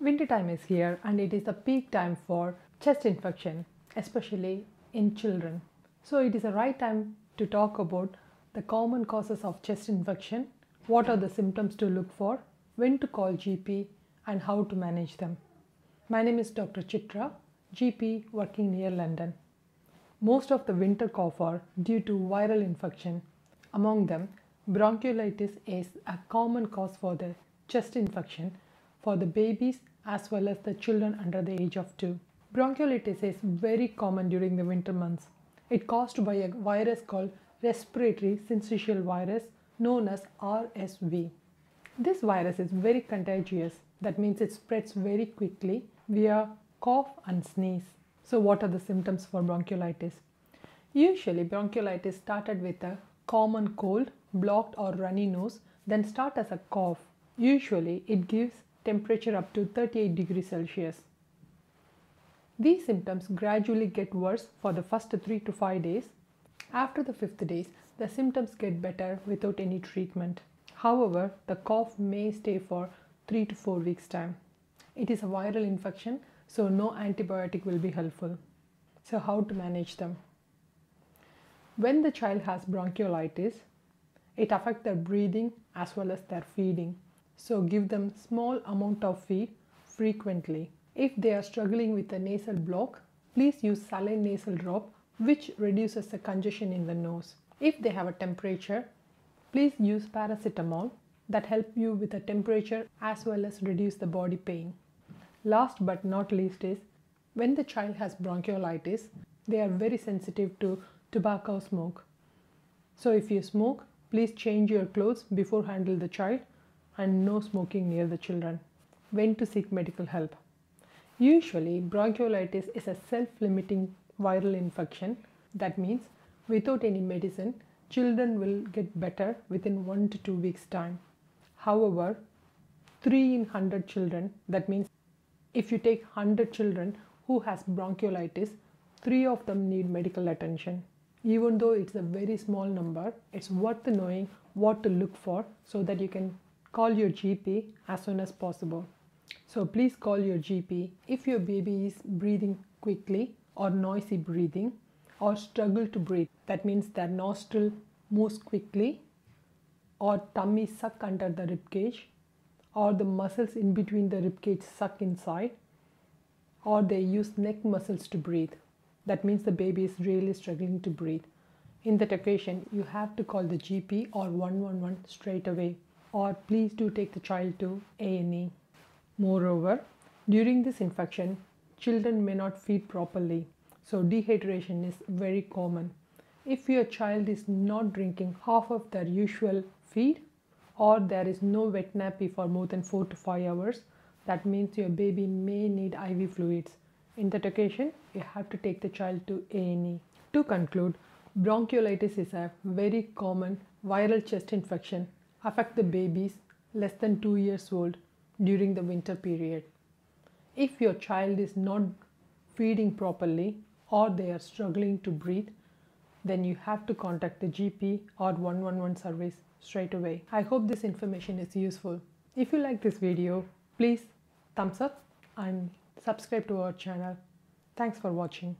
Winter time is here and it is the peak time for chest infection, especially in children. So it is the right time to talk about the common causes of chest infection, what are the symptoms to look for, when to call GP and how to manage them. My name is Dr. Chitra, GP working near London. Most of the winter cough are due to viral infection. Among them, bronchiolitis is a common cause for the chest infection for the babies as well as the children under the age of 2. Bronchiolitis is very common during the winter months. It caused by a virus called respiratory syncytial virus known as RSV. This virus is very contagious. That means it spreads very quickly via cough and sneeze. So what are the symptoms for bronchiolitis? Usually bronchiolitis started with a common cold, blocked or runny nose, then start as a cough. Usually it gives temperature up to 38 degrees Celsius. These symptoms gradually get worse for the first 3 to 5 days. After the 5th days, the symptoms get better without any treatment. However, the cough may stay for 3 to 4 weeks time. It is a viral infection, so no antibiotic will be helpful. So how to manage them? When the child has bronchiolitis, it affects their breathing as well as their feeding. So give them small amount of feed frequently. If they are struggling with a nasal block, please use saline nasal drop which reduces the congestion in the nose. If they have a temperature, please use paracetamol that help you with the temperature as well as reduce the body pain. Last but not least is when the child has bronchiolitis, they are very sensitive to tobacco smoke. So if you smoke, please change your clothes before handle the child and no smoking near the children. When to seek medical help? Usually, bronchiolitis is a self-limiting viral infection. That means without any medicine, children will get better within 1 to 2 weeks time. However, 3 in 100 children, that means if you take 100 children who has bronchiolitis, 3 of them need medical attention. Even though it's a very small number, it's worth knowing what to look for so that you can call your GP as soon as possible. So please call your GP if your baby is breathing quickly or noisy breathing or struggle to breathe. That means their nostril moves quickly or tummy suck under the rib cage or the muscles in between the rib cage suck inside or they use neck muscles to breathe. That means the baby is really struggling to breathe. In that occasion, you have to call the GP or 111 straight away or please do take the child to A&E. Moreover, during this infection, children may not feed properly, so dehydration is very common. If your child is not drinking half of their usual feed or there is no wet nappy for more than 4 to 5 hours, that means your baby may need IV fluids. In that occasion, you have to take the child to A&E. To conclude, bronchiolitis is a very common viral chest infection affect the babies less than 2 years old during the winter period. If your child is not feeding properly or they are struggling to breathe, then you have to contact the GP or 111 service straight away. I hope this information is useful. If you like this video, please thumbs up and subscribe to our channel. Thanks for watching.